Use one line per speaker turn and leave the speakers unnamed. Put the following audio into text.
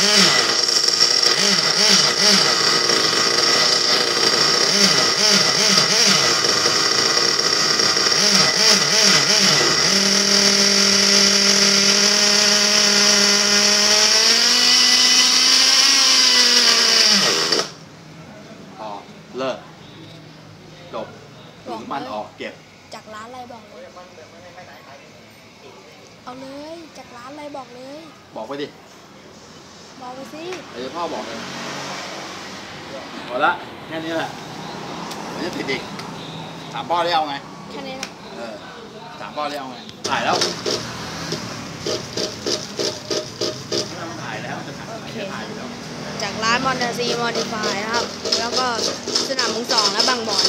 เลิกจบถึงมันออกเก็บ
จากร้านอะไรบอกเลยเอาเลย จากร้านอะไรบอกเลย
บอกไปดิ
บอกไปสิ
เดี๋ยวพ่อบอกเลยหมดละแค่นี้แหละมันจะติดอีกถามพ่อได้เอาไง
แค่นี้นะ
เออถามพ่อได้เอาไงถ่ายแล้วมันถ่ายแล้วจะถ่ายอะไรจะถ่ายอยู่แล้ว
จากร้านมอนเตอร์ซีมอดิฟายนะครับ แล้วก็สนามมุงสองและบางบอน